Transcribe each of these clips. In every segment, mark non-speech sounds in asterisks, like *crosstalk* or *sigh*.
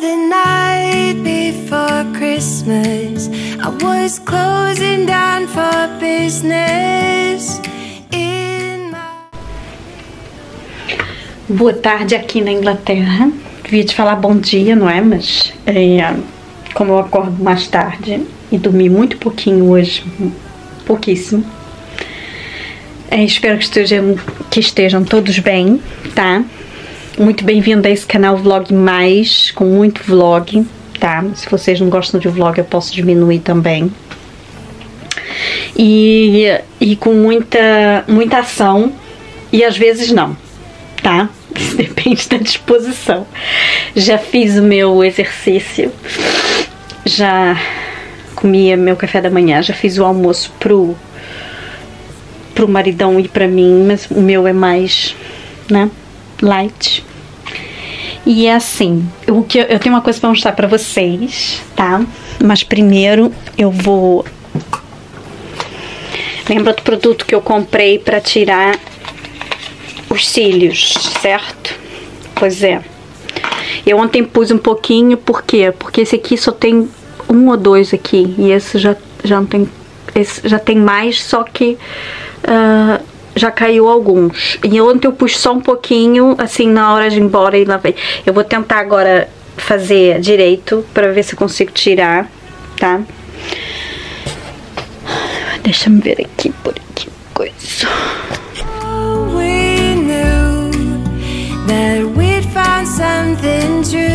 The night before Christmas. I was closing down for business. Boa tarde aqui na Inglaterra. Devia te falar bom dia, não é? Mas é, como eu acordo mais tarde e dormi muito pouquinho hoje, pouquíssimo. é, espero que estejam, que estejam todos bem, tá? Muito bem-vindo a esse canal Vlog Mais, com muito vlog, tá? Se vocês não gostam de vlog, eu posso diminuir também. E, e com muita, muita ação, e às vezes não, tá? Isso *laughs* depende da disposição. Já fiz o meu exercício, já comia meu café da manhã, já fiz o almoço pro, pro maridão e pra mim, mas o meu é mais, né, light. E é assim, o que eu, eu tenho uma coisa pra mostrar pra vocês, tá? Mas primeiro eu vou Lembra do produto que eu comprei pra tirar os cílios, certo? Pois é. Eu ontem pus um pouquinho, por quê? Porque esse aqui só tem um ou dois aqui. E esse já, já não tem. Esse já tem mais, só que ah, já caiu alguns. E ontem eu pus só um pouquinho, assim, na hora de ir embora e lavei. Eu vou tentar agora fazer direito pra ver se eu consigo tirar, tá? Deixa eu ver aqui, por aqui, coisa. we knew that we'd found something true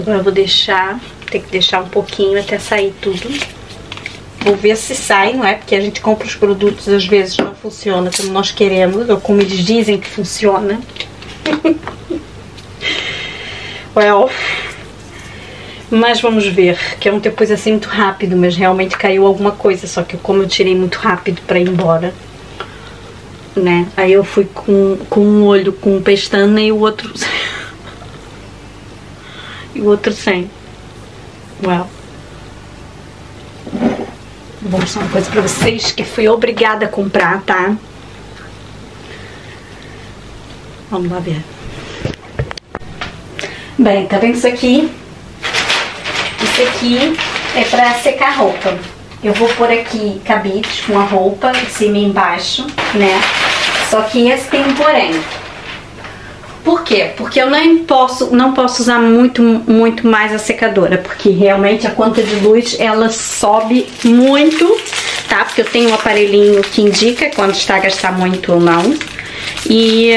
Agora eu vou deixar, tem que deixar um pouquinho até sair tudo. Vou ver se sai, não é? Porque a gente compra os produtos, às vezes não funciona como nós queremos, ou como eles dizem que funciona. *laughs* well, mas vamos ver, que eu não depois assim muito rápido, mas realmente caiu alguma coisa, só que como eu tirei muito rápido pra ir embora, né? Aí eu fui com, com um olho com pestana e o outro e o outro sem. Well. Vou mostrar uma coisa pra vocês que fui obrigada a comprar, tá? Vamos lá ver. Bem, tá vendo isso aqui? Isso aqui é pra secar roupa. Eu vou pôr aqui cabides com a roupa em cima e embaixo, né? Só que esse tem um porém. Por quê? Porque eu nem posso, não posso usar muito, muito mais a secadora, porque realmente a conta de luz ela sobe muito, tá? Porque eu tenho um aparelhinho que indica quando está a gastar muito ou não. E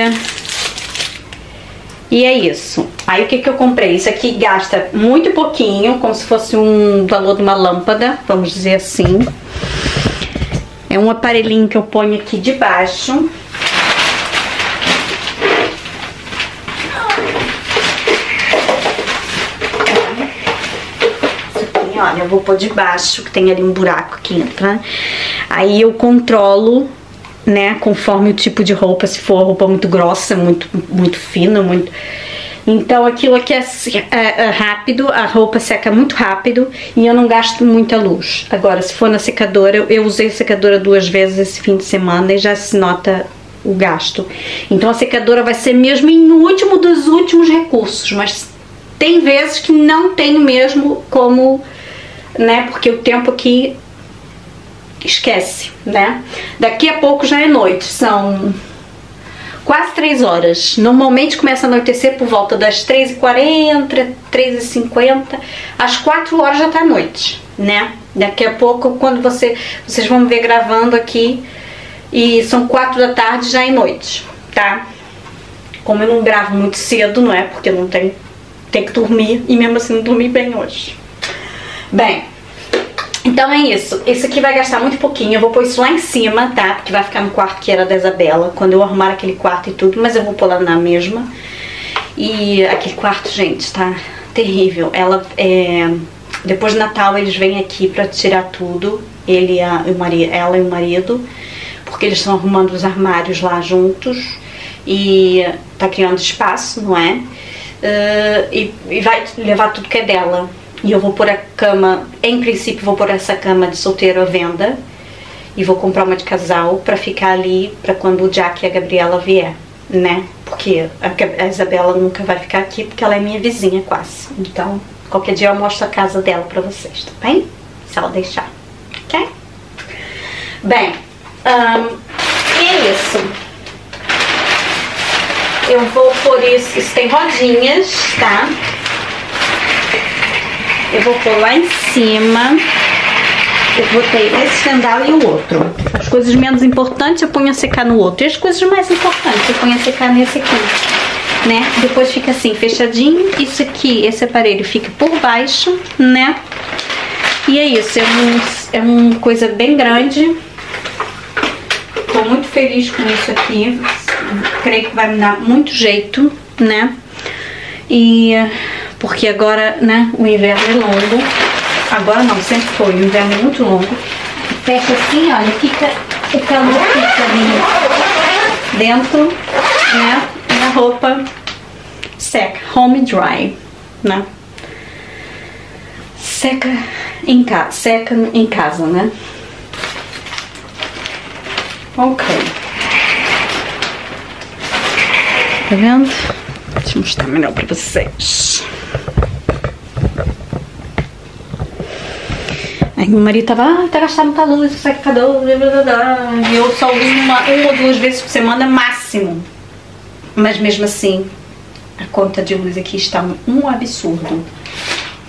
e é isso. Aí o que que eu comprei? Isso aqui gasta muito pouquinho, como se fosse um valor de uma lâmpada, vamos dizer assim. É um aparelhinho que eu ponho aqui debaixo. Olha, eu vou pôr debaixo, que tem ali um buraco que entra. Aí eu controlo né, conforme o tipo de roupa, se for roupa muito grossa, muito, muito fina, muito. Então aquilo aqui é, é, é rápido, a roupa seca muito rápido e eu não gasto muita luz. Agora, se for na secadora, eu, eu usei a secadora duas vezes esse fim de semana e já se nota o gasto. Então a secadora vai ser mesmo em último dos últimos recursos, mas tem vezes que não tenho mesmo como, né, porque o tempo aqui esquece, né? Daqui a pouco já é noite, são quase 3 horas. Normalmente começa a anoitecer por volta das 3h40, 3h50, às 4 horas já tá noite, né? Daqui a pouco, quando você, vocês vão ver gravando aqui, e são 4 da tarde, já é noite, tá? Como eu não gravo muito cedo, não é? Porque eu não tenho, tenho que dormir, e mesmo assim não dormi bem hoje. Bem, então é isso. Esse aqui vai gastar muito pouquinho. Eu vou pôr isso lá em cima, tá? Porque vai ficar no quarto que era da Isabela. Quando eu arrumar aquele quarto e tudo. Mas eu vou pôr lá na mesma. E aquele quarto, gente, tá terrível. Ela é... Depois de Natal eles vêm aqui pra tirar tudo. Ele, a, o marido, ela e o marido. Porque eles estão arrumando os armários lá juntos. E tá criando espaço, não é? Uh, e, e vai levar tudo que é dela. E eu vou pôr a cama, em princípio vou pôr essa cama de solteiro à venda. E vou comprar uma de casal pra ficar ali pra quando o Jack e a Gabriela vier, né? Porque a, Isabela nunca vai ficar aqui porque ela é minha vizinha quase. Então, qualquer dia eu mostro a casa dela pra vocês, tá bem? Se ela deixar, ok? Bem, ahn, e é isso. Eu vou pôr isso, isso tem rodinhas, tá? Eu vou pôr lá em cima. Eu botei esse sandal e o outro. As coisas menos importantes eu ponho a secar no outro. E as coisas mais importantes eu ponho a secar nesse aqui. Né? Depois fica assim, fechadinho. Isso aqui, esse aparelho fica por baixo, né? E é isso, é, um, é uma coisa bem grande. Tô muito feliz com isso aqui. Creio que vai me dar muito jeito, né? E porque agora, né, o inverno é longo. Agora não, sempre foi. O inverno é muito longo. Fecha assim, olha, fica o calor fica ali dentro, né? E a roupa seca, home dry, né? Seca em casa, seca em casa, né? Ok. Tá vendo? Deixa eu mostrar melhor pra vocês. Aí meu marido tava, ah, tá gastando muita luz, o secador, blá, blá, blá, blá. e eu só uso uma, uma ou duas vezes por semana máximo. Mas mesmo assim, a conta de luz aqui está um absurdo.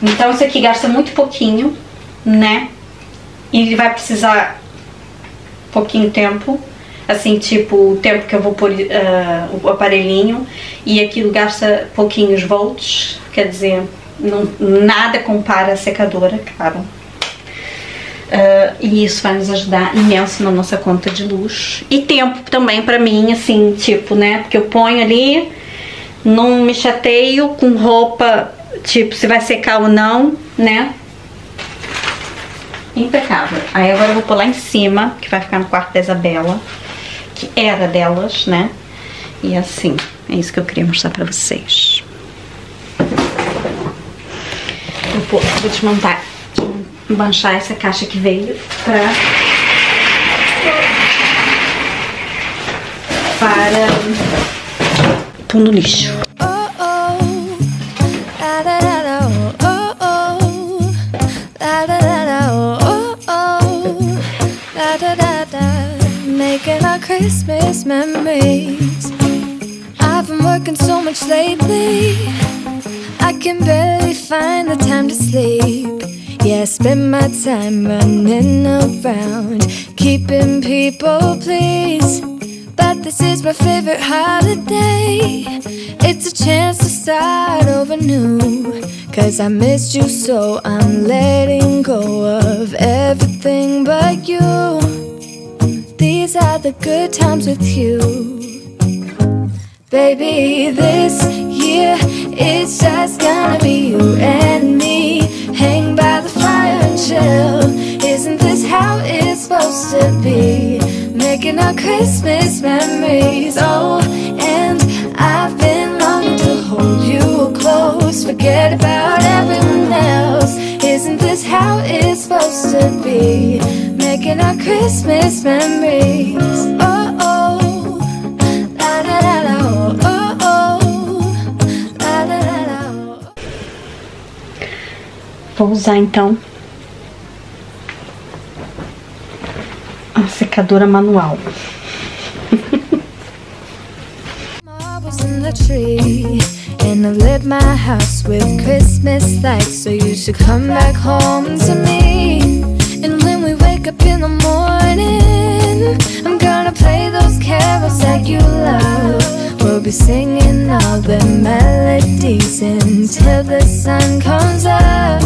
Então isso aqui gasta muito pouquinho, né? E vai precisar pouquinho tempo. Assim, tipo, o tempo que eu vou pôr ah, o aparelhinho. E aquilo gasta pouquinhos volts. Quer dizer, não, nada compara a secadora, claro. Ah, e isso vai nos ajudar imenso na nossa conta de luz. E tempo também pra mim, assim, tipo, né? Porque eu ponho ali, não me chateio com roupa, tipo, se vai secar ou não, né? Impecável. Aí agora eu vou pôr lá em cima, que vai ficar no quarto da Isabela, que era delas, né? E assim, é isso que eu queria mostrar pra vocês. Vou, pôr, vou desmontar, manchar essa caixa que veio pra... Para... pôr no lixo. Making our Christmas memories. I've been working so much lately, I can barely find the to sleep. Yeah, I spend my time running around, keeping people pleased. But this is my favorite holiday. It's a chance to start over new. Cause I missed you, so I'm letting go of everything but you. These are the good times with you. Baby, this year it's just gonna be you and me. Making our Christmas memories. Oh, and I've been longing to hold you close. Forget about everyone else. Isn't this how it's supposed to be? Making our Christmas memories. Oh, oh. La la la la, oh, oh, oh. La la la la, oh. Vou usar então a secadora manual. And I lit my house with Christmas lights. So you should come back home to me. And when we wake up in the morning, I'm gonna play those carols you love. We'll be singing all the melodies until the sun comes up.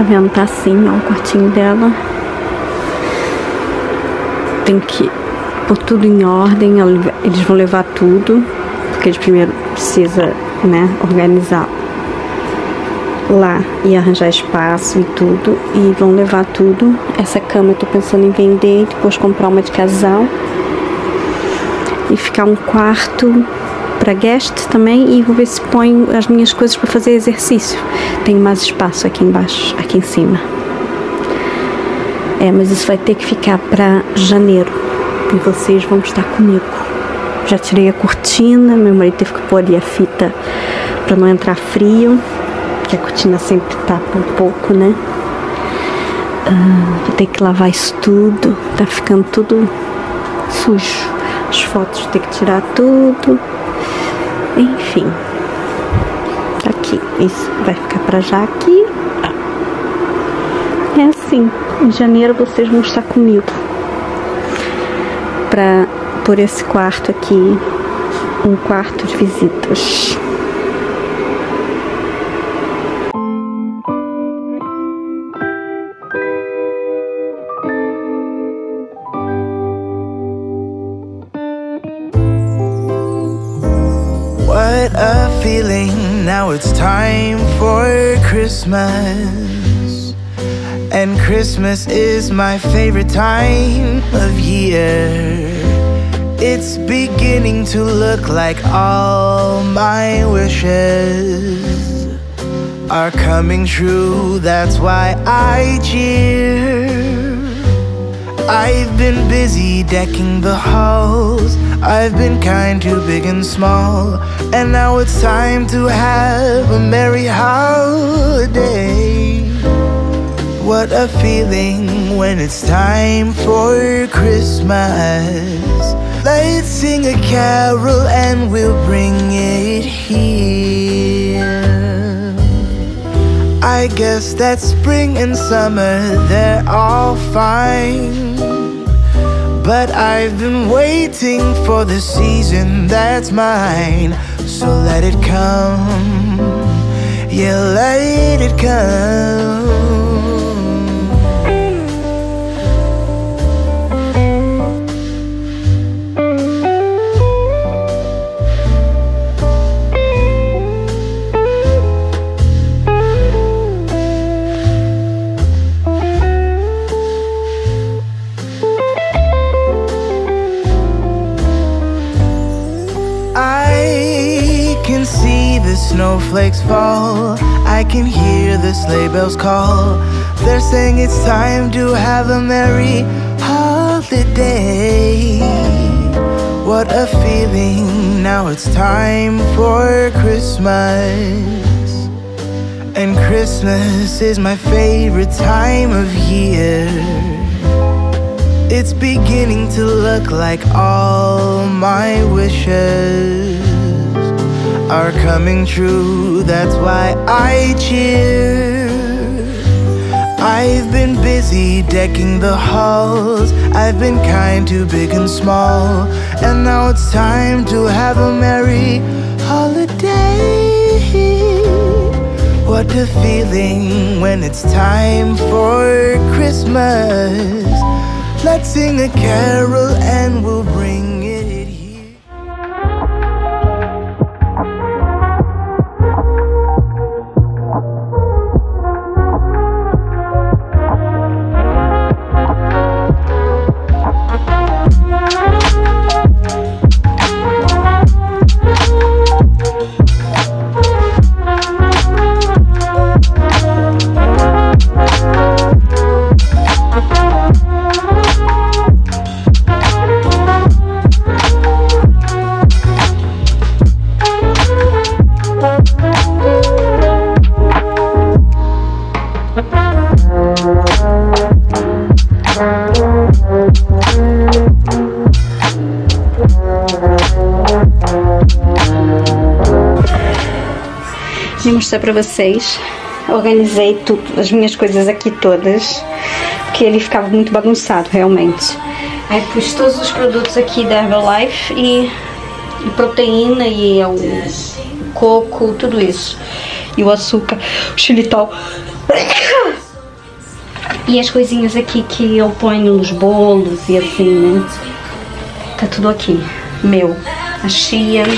Tá vendo? Tá assim, ó, o quartinho dela. Tem que pôr tudo em ordem. Eles vão levar tudo. Porque eles primeiro precisa, né, organizar lá e arranjar espaço e tudo. E vão levar tudo. Essa cama eu tô pensando em vender, depois comprar uma de casal. E ficar um quarto para guest também e vou ver se ponho as minhas coisas para fazer exercício. Tenho mais espaço aqui embaixo, aqui em cima. É, mas isso vai ter que ficar para janeiro e vocês vão estar comigo. Já tirei a cortina, meu marido teve que pôr ali a fita para não entrar frio, que a cortina sempre tapa um pouco, né? Ah, vou ter que lavar isso tudo, tá ficando tudo sujo. As fotos ter que tirar tudo. Enfim. Aqui. Isso vai ficar pra já aqui. É assim. Em janeiro vocês vão estar comigo. Pra por esse quarto aqui. Um quarto de visitas. Now it's time for Christmas. And Christmas is my favorite time of year. It's beginning to look like all my wishes are coming true. That's why I cheer. I've been busy decking the halls. I've been kind to big and small. And now it's time to have a merry holiday. What a feeling when it's time for Christmas. Let's sing a carol and we'll bring it here. I guess that spring and summer, they're all fine. But I've been waiting for the season that's mine. So let it come, yeah, let it come. Snowflakes fall. I can hear the sleigh bells call. They're saying it's time to have a merry holiday. What a feeling, now it's time for Christmas. And Christmas is my favorite time of year. It's beginning to look like all my wishes are coming true. That's why I cheer. I've been busy decking the halls. I've been kind to big and small. And now it's time to have a merry holiday. What a feeling when it's time for Christmas. Let's sing a carol and we'll bring mostrar pra vocês. Organizei tudo, as minhas coisas aqui todas, porque ele ficava muito bagunçado, realmente. Aí pus todos os produtos aqui da Herbalife e, proteína e o, o coco, tudo isso. E o açúcar, o xilitol. E as coisinhas aqui que eu ponho nos bolos e assim, né? Tá tudo aqui, meu. As chias.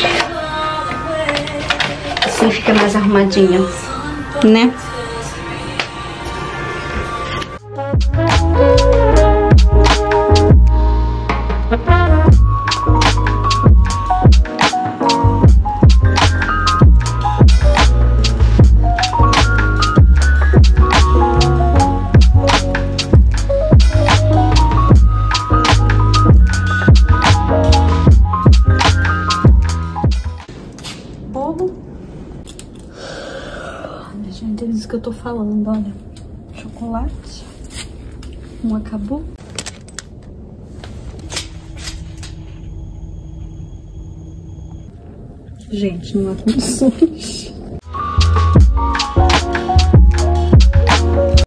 Assim fica mais arrumadinha, né? Falando, olha. Chocolate. Um acabou. Gente, não há condições. *laughs*